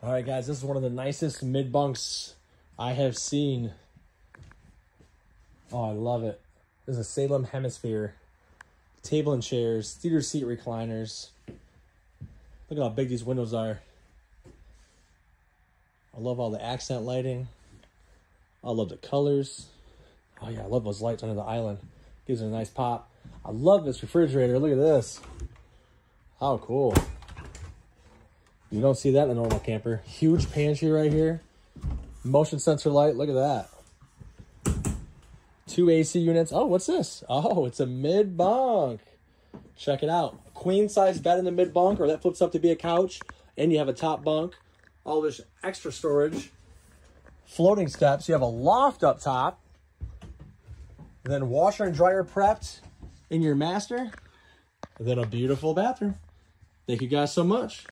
All right, guys, this is one of the nicest mid bunks I have seen. Oh, I love it. This is a Salem Hemisphere. Table and chairs, theater seat recliners. Look at how big these windows are. I love all the accent lighting. I love the colors. Oh yeah, I love those lights under the island. Gives it a nice pop. I love this refrigerator. Look at this. How cool. You don't see that in a normal camper. Huge pantry right here. Motion sensor light. Look at that. Two AC units. Oh, what's this? Oh, it's a mid bunk. Check it out. Queen size bed in the mid bunk, or that flips up to be a couch. And you have a top bunk. All this extra storage. Floating steps. You have a loft up top. Then washer and dryer prepped in your master. Then a beautiful bathroom. Thank you guys so much.